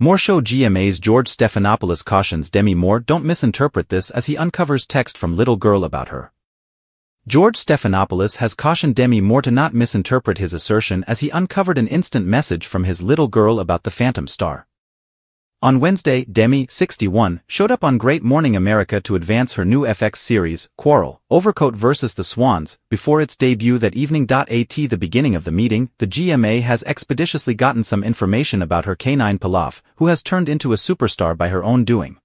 More show GMA's George Stephanopoulos cautions Demi Moore don't misinterpret this as he uncovers text from little girl about her. George Stephanopoulos has cautioned Demi Moore to not misinterpret his assertion as he uncovered an instant message from his little girl about the Phantom Star. On Wednesday, Demi, 61, showed up on Great Morning America to advance her new FX series, Quarrel, Overcoat vs. the Swans, before its debut that evening. At the beginning of the meeting, the GMA has expeditiously gotten some information about her canine Pilaf, who has turned into a superstar by her own doing.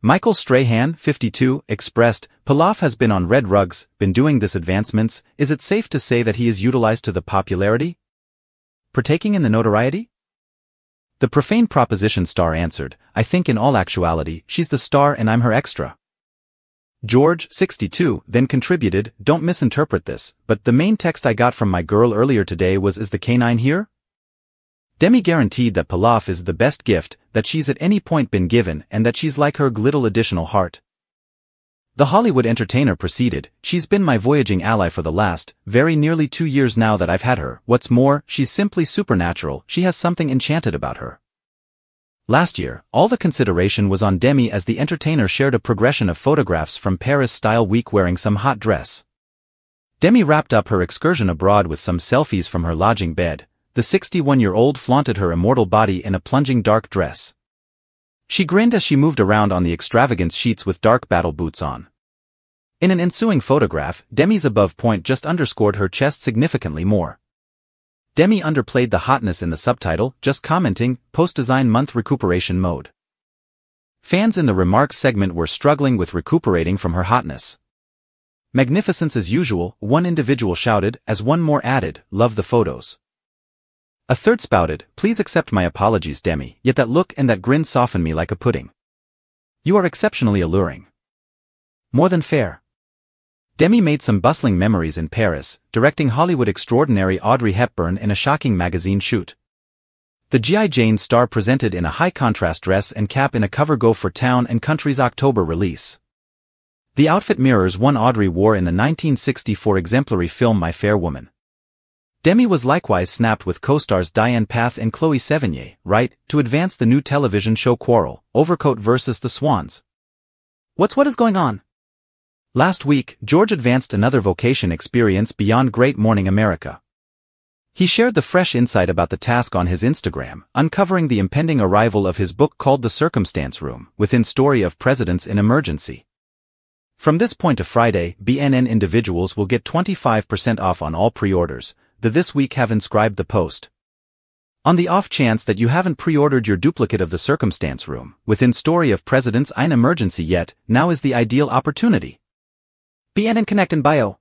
Michael Strahan, 52, expressed, Pilaf has been on red rugs, been doing this advancements, is it safe to say that he is utilized to the popularity? Partaking in the notoriety? The profane proposition star answered, I think in all actuality, she's the star and I'm her extra. George, 62, then contributed, don't misinterpret this, but the main text I got from my girl earlier today was is the canine here? Demi guaranteed that Pilaf is the best gift that she's at any point been given and that she's like her little additional heart. The Hollywood entertainer proceeded, she's been my voyaging ally for the last, very nearly two years now that I've had her. What's more, she's simply supernatural, she has something enchanted about her. Last year, all the consideration was on Demi as the entertainer shared a progression of photographs from Paris Style Week wearing some hot dress. Demi wrapped up her excursion abroad with some selfies from her lodging bed. The 61-year-old flaunted her immortal body in a plunging dark dress. She grinned as she moved around on the extravagance sheets with dark battle boots on. In an ensuing photograph, Demi's above point just underscored her chest significantly more. Demi underplayed the hotness in the subtitle, just commenting, post-design month recuperation mode. Fans in the remarks segment were struggling with recuperating from her hotness. Magnificence as usual, one individual shouted, as one more added, love the photos. A third spouted, please accept my apologies Demi, yet that look and that grin soften me like a pudding. You are exceptionally alluring. More than fair. Demi made some bustling memories in Paris, directing Hollywood extraordinary Audrey Hepburn in a shocking magazine shoot. The G.I. Jane star presented in a high-contrast dress and cap in a cover go for Town and Country's October release. The outfit mirrors one Audrey wore in the 1964 exemplary film My Fair Woman. Demi was likewise snapped with co-stars Diane Path and Chloe Sevigny, right, to advance the new television show Quarrel, Overcoat vs. the Swans. What's what is going on? Last week, George advanced another vocation experience beyond Great Morning America. He shared the fresh insight about the task on his Instagram, uncovering the impending arrival of his book called The Circumstance Room, within Story of Presidents in Emergency. From this point to Friday, BNN individuals will get 25% off on all pre-orders, the This Week have inscribed the post. On the off chance that you haven't pre-ordered your duplicate of the circumstance room, within Story of Presidents in Emergency yet, now is the ideal opportunity. BNN Connect in bio.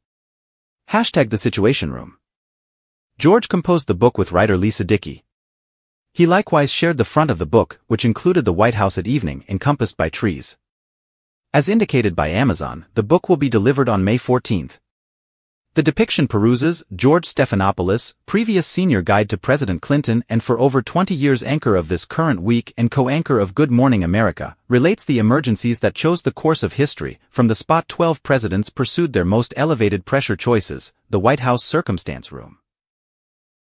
Hashtag the Situation Room. George composed the book with writer Lisa Dickey. He likewise shared the front of the book, which included the White House at evening, encompassed by trees. As indicated by Amazon, the book will be delivered on May 14th. The depiction peruses George Stephanopoulos, previous senior guide to President Clinton and for over 20 years anchor of this current week and co-anchor of Good Morning America, relates the emergencies that chose the course of history, from the spot 12 presidents pursued their most elevated pressure choices, the White House circumstance room.